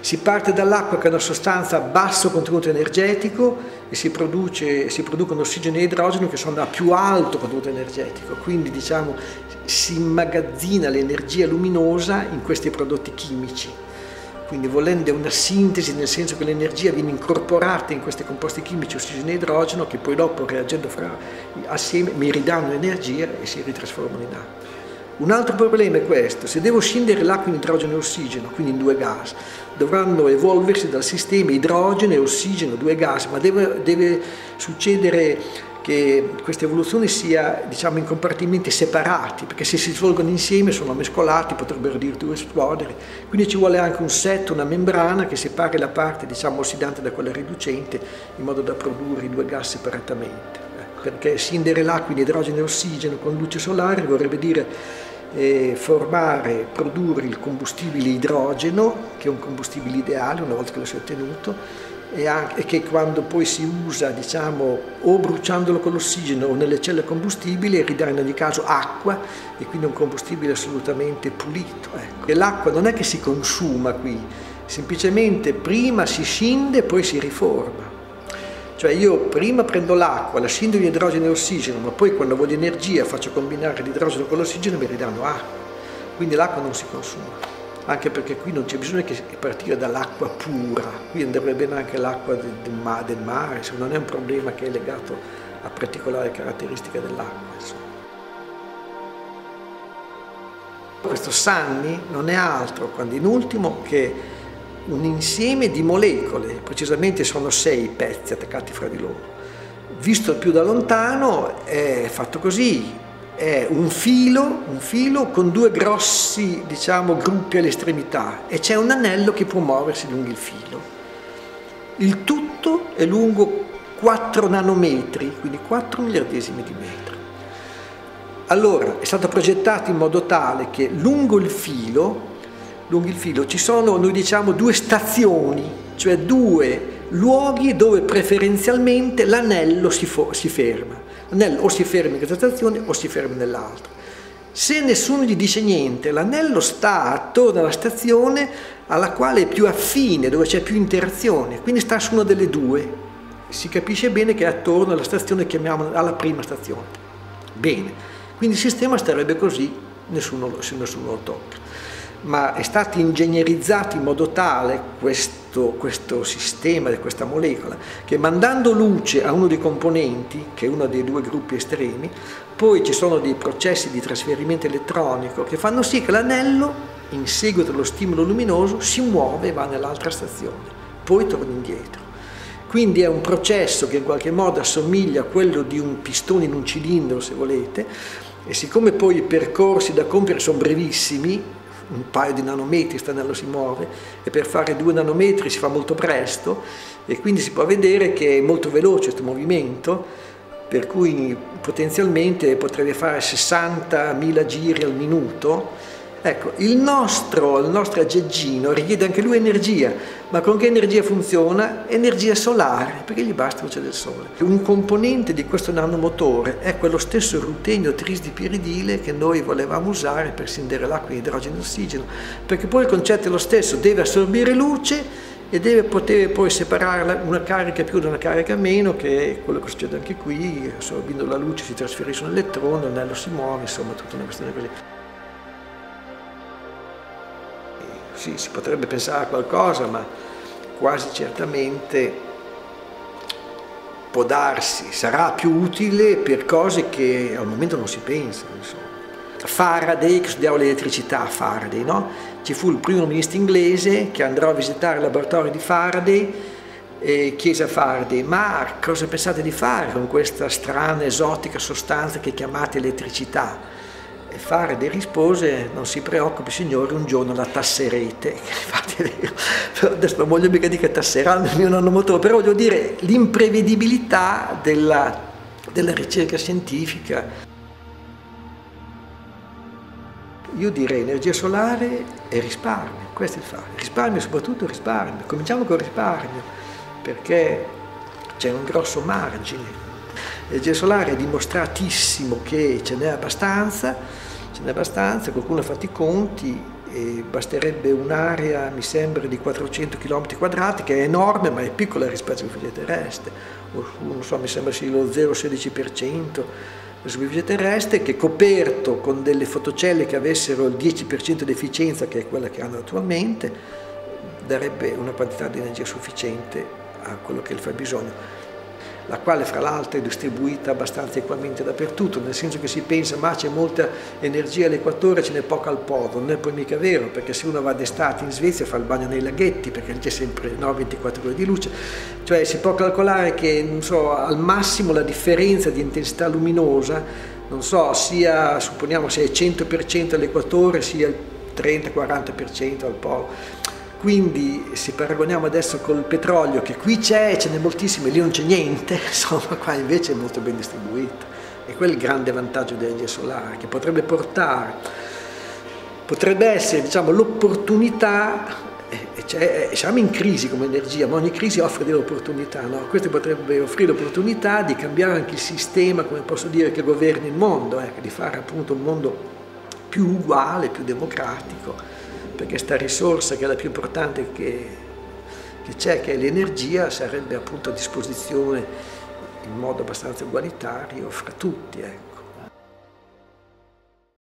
Si parte dall'acqua che è una sostanza a basso contenuto energetico e si, produce, si producono ossigeno e idrogeno che sono a più alto contenuto energetico, quindi diciamo si immagazzina l'energia luminosa in questi prodotti chimici. Quindi volendo una sintesi nel senso che l'energia viene incorporata in questi composti chimici ossigeno e idrogeno che poi dopo reagendo fra, assieme mi ridanno energia e si ritrasformano in acqua. Un altro problema è questo, se devo scendere l'acqua in idrogeno e ossigeno, quindi in due gas, dovranno evolversi dal sistema idrogeno e ossigeno, due gas, ma deve, deve succedere che questa evoluzione sia diciamo, in compartimenti separati, perché se si svolgono insieme sono mescolati, potrebbero addirittura esplodere. Quindi ci vuole anche un set, una membrana che separi la parte diciamo, ossidante da quella riducente, in modo da produrre i due gas separatamente. Perché scindere l'acqua in idrogeno e ossigeno con luce solare vorrebbe dire eh, formare, produrre il combustibile idrogeno, che è un combustibile ideale una volta che lo si è ottenuto, e, anche, e che quando poi si usa diciamo, o bruciandolo con l'ossigeno o nelle celle combustibili ridà in ogni caso acqua e quindi un combustibile assolutamente pulito. Ecco. L'acqua non è che si consuma qui, semplicemente prima si scinde e poi si riforma. Cioè io prima prendo l'acqua, la scindo di idrogeno e ossigeno, ma poi quando voglio energia faccio combinare l'idrogeno con l'ossigeno e mi ridanno acqua. Quindi l'acqua non si consuma, anche perché qui non c'è bisogno che partire dall'acqua pura, qui andrebbe bene anche l'acqua del, mare, se non è un problema che è legato a particolari caratteristiche dell'acqua. Questo Sanni non è altro, quando in ultimo, che un insieme di molecole, precisamente sono sei pezzi attaccati fra di loro. Visto più da lontano è fatto così, è un filo, un filo con due grossi diciamo, gruppi all'estremità e c'è un anello che può muoversi lungo il filo. Il tutto è lungo 4 nanometri, quindi 4 miliardesimi di metro. Allora, è stato progettato in modo tale che lungo il filo lungo il filo ci sono, noi diciamo, due stazioni, cioè due luoghi dove preferenzialmente l'anello si, si ferma. L'anello o si ferma in questa stazione o si ferma nell'altra. Se nessuno gli dice niente, l'anello sta attorno alla stazione alla quale è più affine, dove c'è più interazione, quindi sta su una delle due. Si capisce bene che è attorno alla stazione che chiamiamo alla prima stazione. Bene, quindi il sistema starebbe così, nessuno, se nessuno lo tocca ma è stato ingegnerizzato in modo tale questo, questo sistema, questa molecola, che mandando luce a uno dei componenti, che è uno dei due gruppi estremi, poi ci sono dei processi di trasferimento elettronico che fanno sì che l'anello, in seguito allo stimolo luminoso, si muove e va nell'altra stazione, poi torna indietro. Quindi è un processo che in qualche modo assomiglia a quello di un pistone in un cilindro, se volete, e siccome poi i percorsi da compiere sono brevissimi, un paio di nanometri stanello si muove e per fare due nanometri si fa molto presto e quindi si può vedere che è molto veloce questo movimento per cui potenzialmente potrebbe fare 60.000 giri al minuto Ecco, il nostro, il nostro aggeggino richiede anche lui energia, ma con che energia funziona? Energia solare, perché gli basta luce del sole. Un componente di questo nanomotore è quello stesso rutenio trisdipiridile che noi volevamo usare per scindere l'acqua idrogeno e ossigeno, perché poi il concetto è lo stesso, deve assorbire luce e deve poter poi separare una carica più da una carica meno, che è quello che succede anche qui, assorbendo la luce si trasferisce un elettrone, l'anello si muove, insomma tutta una questione così. Sì, si potrebbe pensare a qualcosa, ma quasi certamente può darsi, sarà più utile per cose che al momento non si pensano. Insomma. Faraday, che studiava l'elettricità, Faraday, no? ci fu il primo ministro inglese che andò a visitare il laboratorio di Faraday e chiese a Faraday, ma cosa pensate di fare con questa strana, esotica sostanza che chiamate elettricità? E Faraday rispose, non si preoccupi signore, un giorno la tasserete. Infatti adesso non voglio mica dire che tasseranno il mio nonno motore, però voglio dire l'imprevedibilità della, della ricerca scientifica. Io direi energia solare e risparmio, questo è il fare. Risparmio soprattutto risparmio. Cominciamo col risparmio, perché c'è un grosso margine L'energia solare è dimostratissimo che ce n'è abbastanza, ce n'è abbastanza, qualcuno ha fatto i conti e basterebbe un'area, mi sembra, di 400 km quadrati, che è enorme ma è piccola rispetto alla superficie terrestre, o, non so, mi sembra sia lo 0,16% della superficie terrestre, che coperto con delle fotocelle che avessero il 10% di efficienza, che è quella che hanno attualmente, darebbe una quantità di energia sufficiente a quello che il fabbisogno la quale fra l'altro è distribuita abbastanza equamente dappertutto, nel senso che si pensa ma c'è molta energia all'equatore, ce n'è poca al polo, non è poi mica vero, perché se uno va d'estate in Svezia fa il bagno nei laghetti, perché c'è sempre no, 24 ore di luce, cioè si può calcolare che so, al massimo la differenza di intensità luminosa, non so, sia, supponiamo sia il 100% all'equatore, sia il 30-40% al polo quindi se paragoniamo adesso col petrolio, che qui c'è, ce n'è moltissimo e lì non c'è niente, insomma qua invece è molto ben distribuito. E quello è il grande vantaggio dell'energia solare, che potrebbe portare, potrebbe essere diciamo, l'opportunità, cioè, siamo in crisi come energia, ma ogni crisi offre delle opportunità, no? questo potrebbe offrire l'opportunità di cambiare anche il sistema, come posso dire, che governi il mondo, ecco, di fare appunto un mondo più uguale, più democratico perché questa risorsa che è la più importante che, che c'è, che è l'energia, sarebbe appunto a disposizione in modo abbastanza ugualitario fra tutti. Ecco.